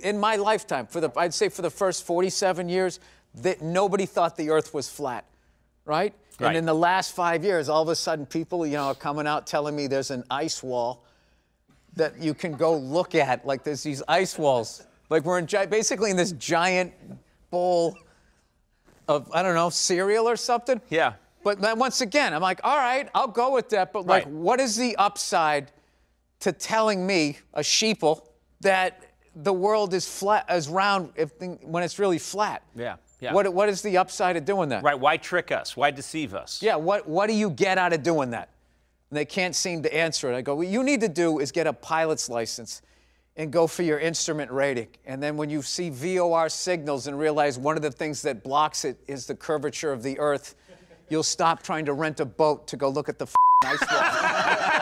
In my lifetime, for the I'd say for the first 47 years, that nobody thought the Earth was flat, right? Right. And in the last five years, all of a sudden, people, you know, are coming out telling me there's an ice wall that you can go look at. Like there's these ice walls. Like we're in gi- basically in this giant bowl of I don't know cereal or something. Yeah. But then once again, I'm like, all right, I'll go with that. But like, Right. what is the upside to telling me, a sheeple, that the world is flat, is round if, when it's really flat? Yeah, yeah. What, what is the upside of doing that? Right. Why trick us? Why deceive us? Yeah, what, what do you get out of doing that? And they can't seem to answer it. I go, what you need to do is get a pilot's license and go for your instrument rating. And then when you see VOR signals and realize one of the things that blocks it is the curvature of the Earth, you'll stop trying to rent a boat to go look at the ice wall.